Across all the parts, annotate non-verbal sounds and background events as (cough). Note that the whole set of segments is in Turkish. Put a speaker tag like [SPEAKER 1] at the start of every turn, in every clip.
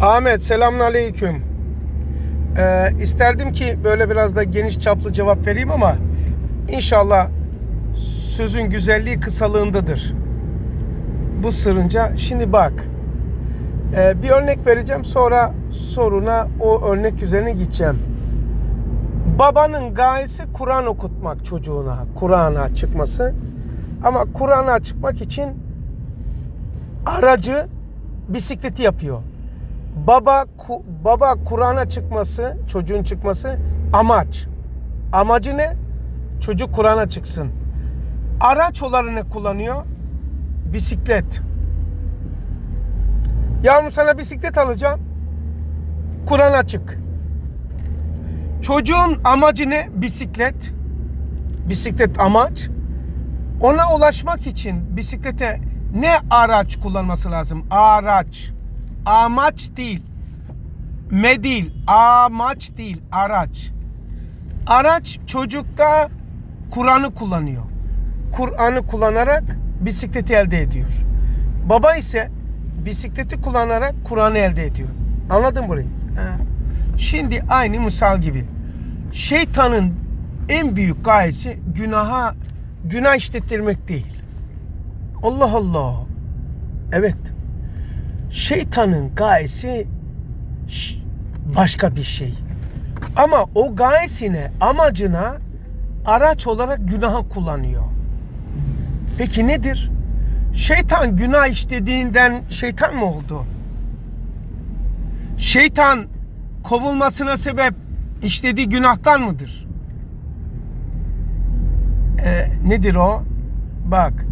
[SPEAKER 1] Ahmet selamünaleyküm. Ee, isterdim ki böyle biraz da geniş çaplı cevap vereyim ama inşallah sözün güzelliği kısalığındadır. Bu sırınca şimdi bak ee, bir örnek vereceğim sonra soruna o örnek üzerine gideceğim. Babanın gayesi Kur'an okutmak çocuğuna, Kur'an'a çıkması. Ama Kur'an'a çıkmak için aracı bisikleti yapıyor. Baba baba Kur'an'a çıkması, çocuğun çıkması amaç. Amacı ne? Çocuk Kur'an'a çıksın. Araç olarak ne kullanıyor? Bisiklet. Yavrum sana bisiklet alacağım. Kur'an'a çık. Çocuğun amacı ne? Bisiklet. Bisiklet amaç. Ona ulaşmak için bisiklete ne araç kullanması lazım? Araç. Amaç değil. Me değil. Amaç değil. Araç. Araç çocukta Kur'an'ı kullanıyor. Kur'an'ı kullanarak bisikleti elde ediyor. Baba ise bisikleti kullanarak Kur'an'ı elde ediyor. Anladın burayı? Ha. Şimdi aynı misal gibi. Şeytanın en büyük gayesi günaha günah işlettirmek değil. Allah Allah. Evet. Şeytanın gayesi başka bir şey. Ama o gayesine, amacına araç olarak günaha kullanıyor. Peki nedir? Şeytan günah işlediğinden şeytan mı oldu? Şeytan kovulmasına sebep işlediği günahtan mıdır? Ee, nedir o? Bak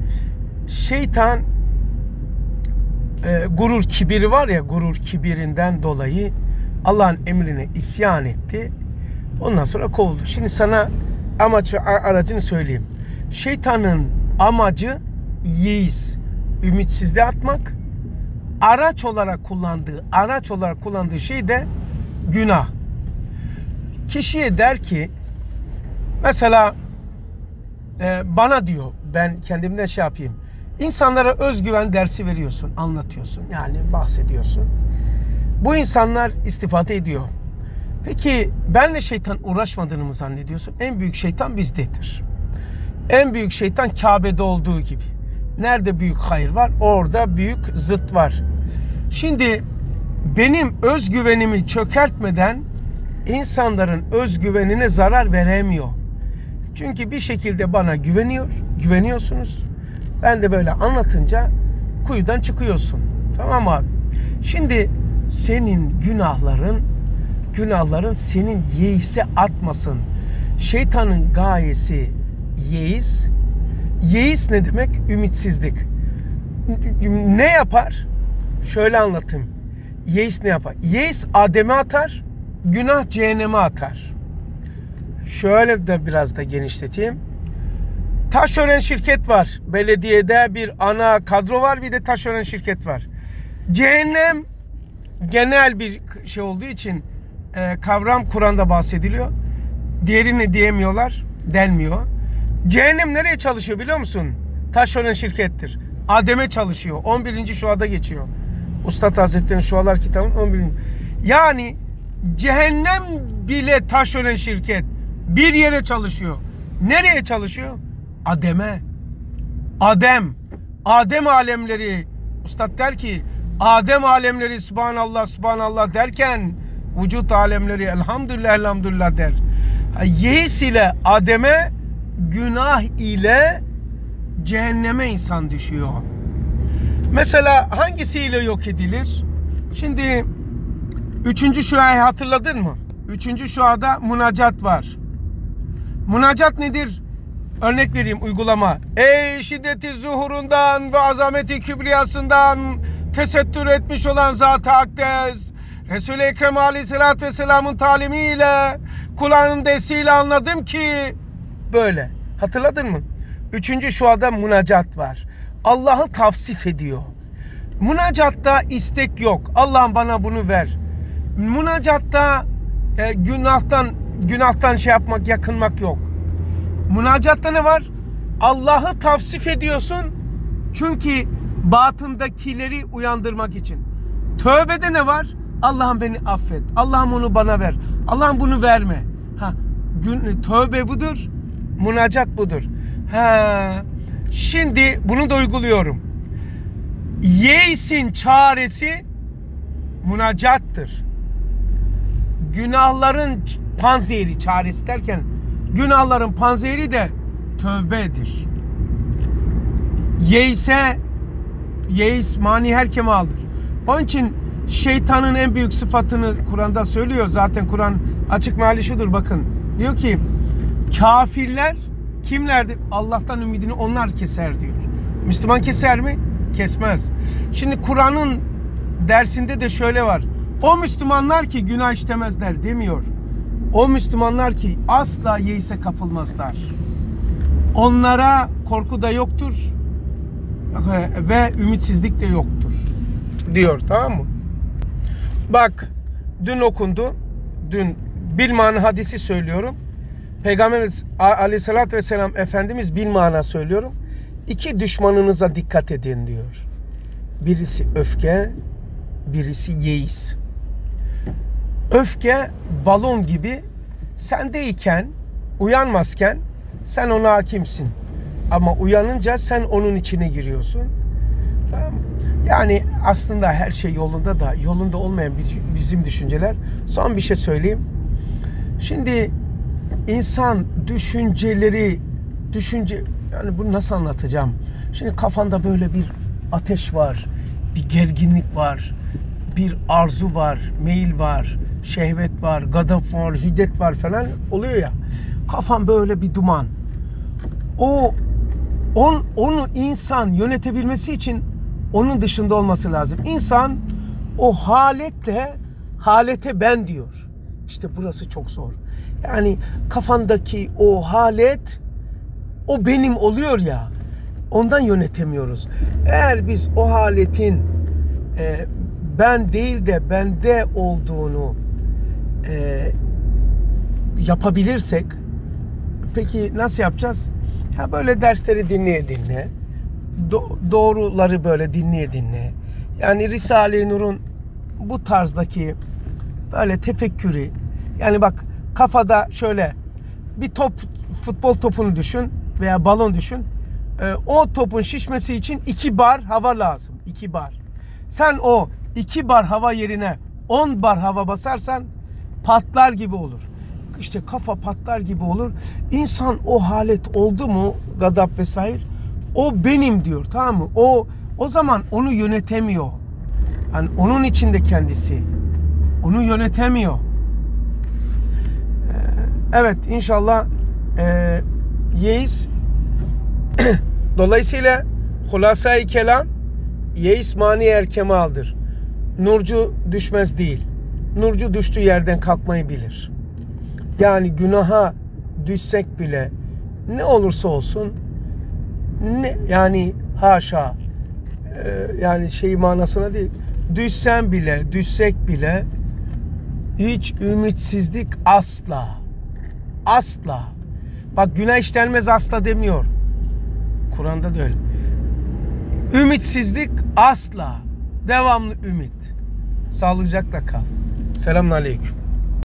[SPEAKER 1] şeytan e, gurur kibiri var ya gurur kibirinden dolayı Allah'ın emrine isyan etti. Ondan sonra kovuldu. Şimdi sana amaç ve aracını söyleyeyim. Şeytanın amacı yeis, ümitsizliğe atmak. Araç olarak kullandığı, araç olarak kullandığı şey de günah. Kişiye der ki mesela e, bana diyor ben kendimden şey yapayım. İnsanlara özgüven dersi veriyorsun, anlatıyorsun. Yani bahsediyorsun. Bu insanlar istifade ediyor. Peki benle şeytan uğraşmadığını mı zannediyorsun? En büyük şeytan bizdedir. En büyük şeytan Kabe'de olduğu gibi. Nerede büyük hayır var, orada büyük zıt var. Şimdi benim özgüvenimi çökertmeden insanların özgüvenine zarar veremiyor. Çünkü bir şekilde bana güveniyor, güveniyorsunuz. Ben de böyle anlatınca kuyudan çıkıyorsun. Tamam abi. Şimdi senin günahların günahların senin yeise atmasın. Şeytanın gayesi yeis. Yeis ne demek? Ümitsizlik. Ne yapar? Şöyle anlatayım. Yeis ne yapar? Yeis Adem'e atar, günah cehenneme atar. Şöyle de biraz da genişleteyim. Taşören şirket var. Belediyede bir ana kadro var bir de taşören şirket var. Cehennem genel bir şey olduğu için e, kavram Kur'an'da bahsediliyor. Diğerini diyemiyorlar, denmiyor. Cehennem nereye çalışıyor biliyor musun? Taşören şirkettir. Adem'e çalışıyor. 11. şuada geçiyor. Ustad Hazretleri'nin Şualar kitabının 11. Yani cehennem bile taşören şirket bir yere çalışıyor. Nereye çalışıyor? Adem'e. Adem. Adem alemleri. Ustad der ki Adem alemleri subhanallah subhanallah derken vücut alemleri elhamdülillah elhamdülillah der. Yeis ile Adem'e günah ile cehenneme insan düşüyor. Mesela hangisiyle yok edilir? Şimdi üçüncü şuayı hatırladın mı? Üçüncü şuada münacat var. Münacat nedir? Örnek vereyim uygulama. Ey şiddeti zuhurundan ve azameti kibriyasından tesettür etmiş olan Zat-ı Akdes. Resul-i Ekrem Aleyhisselatü Vesselam'ın talimiyle kulağının desiyle anladım ki böyle. Hatırladın mı? Üçüncü şuada münacat var. Allah'ı tavsif ediyor. Münacatta istek yok. Allah'ım bana bunu ver. Münacatta e, günahtan günahtan şey yapmak, yakınmak yok. Münacatta ne var? Allah'ı tavsif ediyorsun. Çünkü batındakileri uyandırmak için. Tövbede ne var? Allah'ım beni affet. Allah'ım onu bana ver. Allah'ım bunu verme. Ha, gün, tövbe budur. Münacat budur. Ha, şimdi bunu da uyguluyorum. Yeis'in çaresi münacattır. Günahların panzehri çaresi derken günahların panzehri de tövbedir. Yeis'e yeis mani her kemaldır. Onun için şeytanın en büyük sıfatını Kur'an'da söylüyor. Zaten Kur'an açık meali şudur bakın. Diyor ki kafirler kimlerdir? Allah'tan ümidini onlar keser diyor. Müslüman keser mi? Kesmez. Şimdi Kur'an'ın dersinde de şöyle var. O Müslümanlar ki günah işlemezler demiyor. O Müslümanlar ki asla yeise kapılmazlar. Onlara korku da yoktur ve ümitsizlik de yoktur diyor tamam mı? Bak dün okundu. Dün bilmana hadisi söylüyorum. Peygamberimiz aleyhissalatü vesselam Efendimiz bilmana söylüyorum. İki düşmanınıza dikkat edin diyor. Birisi öfke, birisi yeis. Öfke balon gibi sendeyken, uyanmazken sen ona hakimsin. Ama uyanınca sen onun içine giriyorsun. Tamam Yani aslında her şey yolunda da yolunda olmayan bizim düşünceler. Son bir şey söyleyeyim. Şimdi insan düşünceleri düşünce yani bunu nasıl anlatacağım? Şimdi kafanda böyle bir ateş var, bir gerginlik var, bir arzu var, meyil var, şehvet var, gadap var, hiddet var falan oluyor ya. Kafan böyle bir duman. O on, onu insan yönetebilmesi için onun dışında olması lazım. İnsan o haletle halete ben diyor. İşte burası çok zor. Yani kafandaki o halet o benim oluyor ya. Ondan yönetemiyoruz. Eğer biz o haletin e, ben değil de bende olduğunu e, yapabilirsek peki nasıl yapacağız? Ya böyle dersleri dinleye dinle. Do- doğruları böyle dinleye dinle. Yani Risale-i Nur'un bu tarzdaki böyle tefekkürü yani bak kafada şöyle bir top futbol topunu düşün veya balon düşün. Ee, o topun şişmesi için iki bar hava lazım. iki bar. Sen o iki bar hava yerine on bar hava basarsan patlar gibi olur işte kafa patlar gibi olur. İnsan o halet oldu mu gadap vesaire o benim diyor tamam mı? O o zaman onu yönetemiyor. Yani onun içinde kendisi. Onu yönetemiyor. Ee, evet inşallah e, yeis (clears throat) dolayısıyla hulasay kelam yeis mani er kemaldır. Nurcu düşmez değil. Nurcu düştüğü yerden kalkmayı bilir. Yani günaha düşsek bile ne olursa olsun ne yani haşa e, yani şey manasına değil düşsen bile düşsek bile hiç ümitsizlik asla asla. Bak günah işlenmez asla demiyor. Kur'an'da da öyle. Ümitsizlik asla. Devamlı ümit. Sağlıcakla kal selamun aleyküm